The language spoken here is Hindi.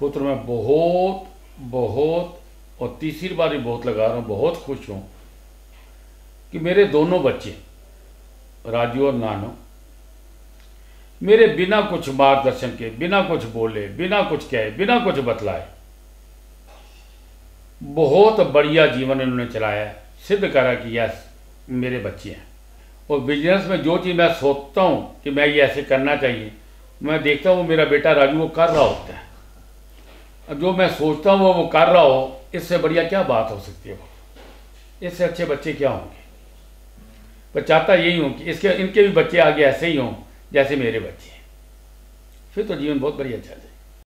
पुत्र, मैं बहुत बहुत और तीसरी बार भी बहुत लगा रहा हूँ, बहुत खुश हूँ कि मेरे दोनों बच्चे, राजू और नानो, मेरे बिना कुछ मार्गदर्शन के बिना कुछ बोले, बिना कुछ कहे, बिना कुछ बतलाए, बहुत बढ़िया जीवन इन्होंने चलाया, सिद्ध करा कि यस, मेरे बच्चे हैं। और बिज़नेस में जो चीज़ मैं सोचता हूँ कि मैं ये ऐसे करना चाहिए, मैं देखता हूँ मेरा बेटा राजू वो कर रहा होता है। जो मैं सोचता हूँ, वो कर रहा हो, इससे बढ़िया क्या बात हो सकती है? इससे अच्छे बच्चे क्या होंगे? पर चाहता यही हूँ कि इसके, इनके भी बच्चे आगे ऐसे ही हों, जैसे मेरे बच्चे हैं। फिर तो जीवन बहुत बढ़िया चल जाए